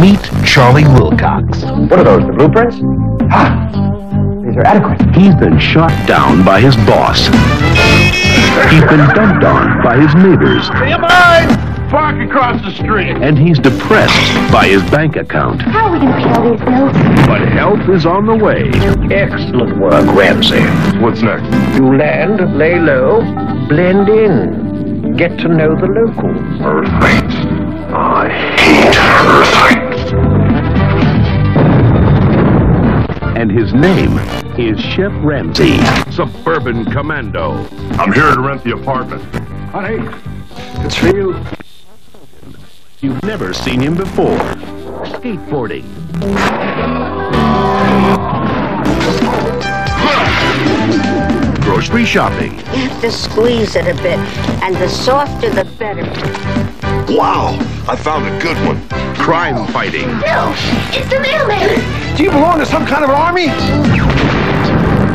Meet Charlie Wilcox. What are those, the blueprints? Ah, these are adequate. He's been shot down by his boss. He's been dumped on by his neighbors. You mind? Park across the street. And he's depressed by his bank account. How are we going to pay all these bills? But help is on the way. Excellent work, Ramsey. What's next? You land, lay low, blend in, get to know the locals. Earthlings. I hate Earthlings. And his name is Shep Ramsey, Suburban Commando. I'm here to rent the apartment. Honey, it's for you. You've never seen him before. Skateboarding. Grocery shopping. You have to squeeze it a bit, and the softer the better. Wow, I found a good one. Crime fighting. Bill, it's the mailman. Do you belong to some kind of army?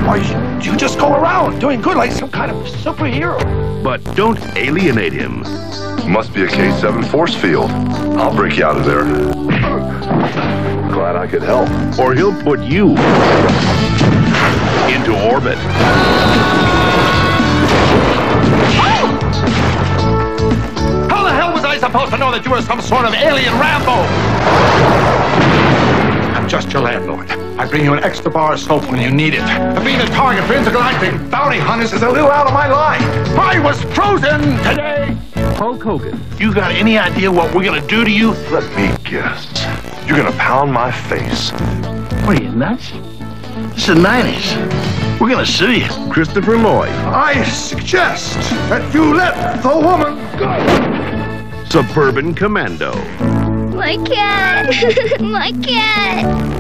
Or you, you just go around doing good like some kind of superhero? But don't alienate him. Must be a K7 force field. I'll break you out of there. Glad I could help. Or he'll put you into orbit. Supposed to know that you were some sort of alien Rambo? I'm just your landlord. I bring you an extra bar of soap when you need it. But being a target for intergalactic bounty hunters is a little out of my line. I was frozen today. Hulk Hogan. You got any idea what we're gonna do to you? Let me guess. You're gonna pound my face. What are you, nuts? This is the 90s. We're gonna sue you. Christopher Lloyd. I suggest that you let the woman go. Suburban Commando. My cat. my cat.